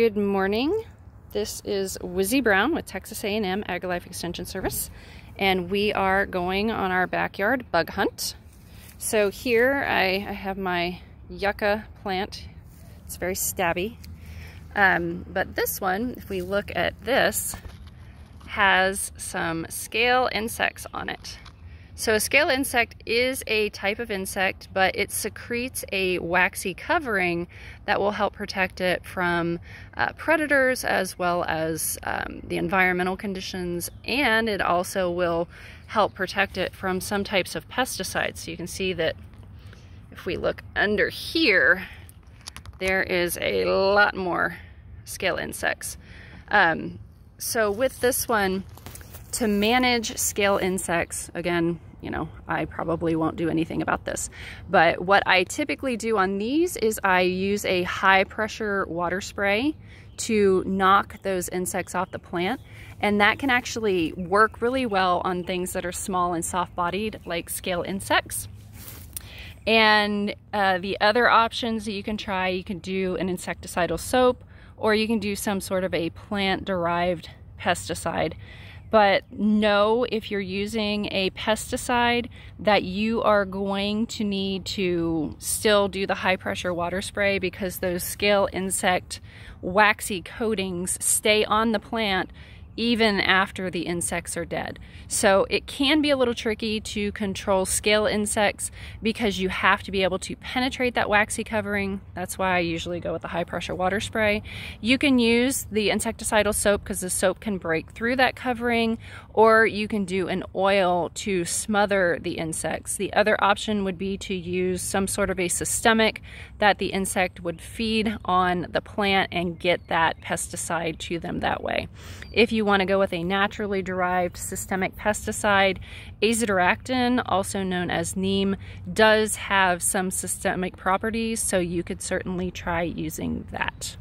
Good morning. This is Wizzie Brown with Texas A&M AgriLife Extension Service, and we are going on our backyard bug hunt. So here I, I have my yucca plant. It's very stabby. Um, but this one, if we look at this, has some scale insects on it. So a scale insect is a type of insect, but it secretes a waxy covering that will help protect it from uh, predators as well as um, the environmental conditions, and it also will help protect it from some types of pesticides. So you can see that if we look under here, there is a lot more scale insects. Um, so with this one, to manage scale insects, again, you know, I probably won't do anything about this. But what I typically do on these is I use a high pressure water spray to knock those insects off the plant. And that can actually work really well on things that are small and soft bodied like scale insects. And uh, the other options that you can try, you can do an insecticidal soap or you can do some sort of a plant derived pesticide but know if you're using a pesticide that you are going to need to still do the high pressure water spray because those scale insect waxy coatings stay on the plant even after the insects are dead. So it can be a little tricky to control scale insects because you have to be able to penetrate that waxy covering. That's why I usually go with the high pressure water spray. You can use the insecticidal soap because the soap can break through that covering or you can do an oil to smother the insects. The other option would be to use some sort of a systemic that the insect would feed on the plant and get that pesticide to them that way. If you want to go with a naturally derived systemic pesticide, azadirachtin, also known as neem, does have some systemic properties, so you could certainly try using that.